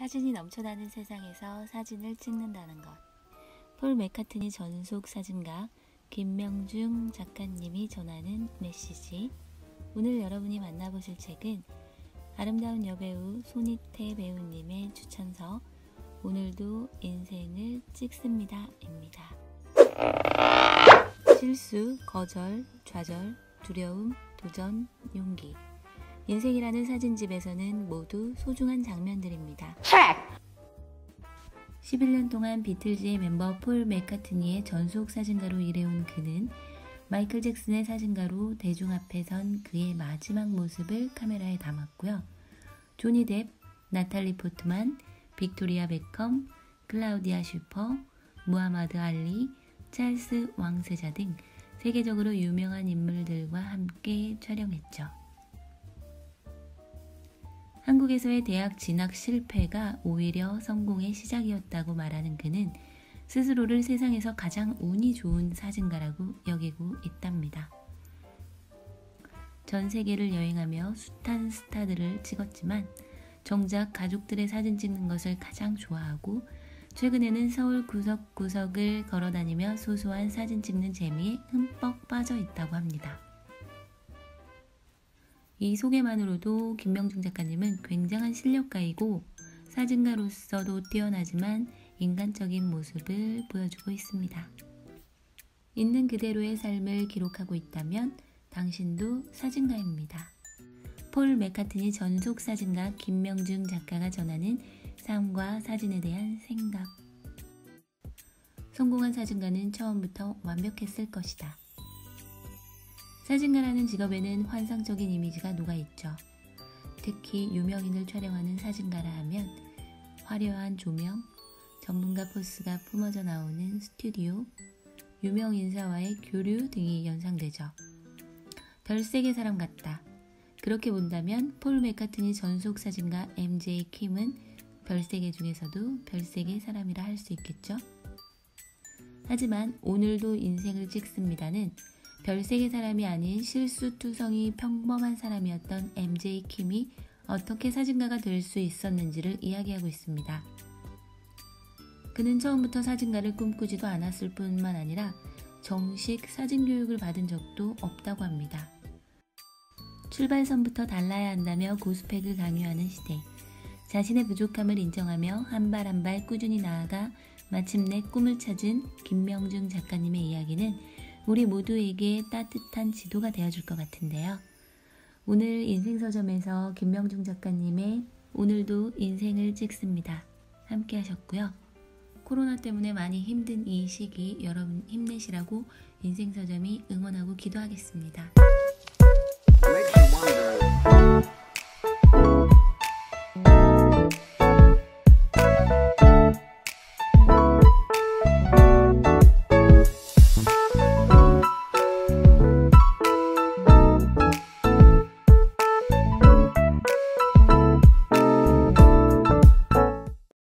사진이 넘쳐나는 세상에서 사진을 찍는다는 것. 폴 메카트니 전속 사진가 김명중 작가님이 전하는 메시지. 오늘 여러분이 만나보실 책은 아름다운 여배우 손희태 배우님의 추천서 오늘도 인생을 찍습니다입니다. 실수, 거절, 좌절, 두려움, 도전, 용기. 인생이라는 사진집에서는 모두 소중한 장면들입니다. 11년 동안 비틀즈의 멤버 폴 맥카트니의 전속 사진가로 일해온 그는 마이클 잭슨의 사진가로 대중 앞에 선 그의 마지막 모습을 카메라에 담았고요. 조니 뎁, 나탈리 포트만, 빅토리아 베컴, 클라우디아 쉬퍼, 무하마드 알리, 찰스 왕세자 등 세계적으로 유명한 인물들과 함께 촬영했죠. 한국에서의 대학 진학 실패가 오히려 성공의 시작이었다고 말하는 그는 스스로를 세상에서 가장 운이 좋은 사진가라고 여기고 있답니다. 전 세계를 여행하며 숱한 스타들을 찍었지만 정작 가족들의 사진 찍는 것을 가장 좋아하고 최근에는 서울 구석구석을 걸어다니며 소소한 사진 찍는 재미에 흠뻑 빠져 있다고 합니다. 이 소개만으로도 김명중 작가님은 굉장한 실력가이고 사진가로서도 뛰어나지만 인간적인 모습을 보여주고 있습니다. 있는 그대로의 삶을 기록하고 있다면 당신도 사진가입니다. 폴 메카트니 전속 사진가 김명중 작가가 전하는 삶과 사진에 대한 생각. 성공한 사진가는 처음부터 완벽했을 것이다. 사진가라는 직업에는 환상적인 이미지가 녹아있죠. 특히 유명인을 촬영하는 사진가라 하면 화려한 조명, 전문가 포스가 뿜어져 나오는 스튜디오, 유명 인사와의 교류 등이 연상되죠. 별세계 사람 같다. 그렇게 본다면 폴 메카트니 전속 사진가 MJ 킴은 별세계 중에서도 별세계 사람이라 할 수 있겠죠. 하지만 오늘도 인생을 찍습니다는 별세계 사람이 아닌 실수투성이 평범한 사람이었던 MJ 킴이 어떻게 사진가가 될 수 있었는지를 이야기하고 있습니다. 그는 처음부터 사진가를 꿈꾸지도 않았을 뿐만 아니라 정식 사진 교육을 받은 적도 없다고 합니다. 출발선부터 달라야 한다며 고스펙을 강요하는 시대. 자신의 부족함을 인정하며 한 발 한 발 꾸준히 나아가 마침내 꿈을 찾은 김명중 작가님의 이야기는 우리 모두에게 따뜻한 지도가 되어줄 것 같은데요. 오늘 인생서점에서 김명중 작가님의 오늘도 인생을 찍습니다. 함께 하셨고요. 코로나 때문에 많이 힘든 이 시기 여러분 힘내시라고 인생서점이 응원하고 기도하겠습니다.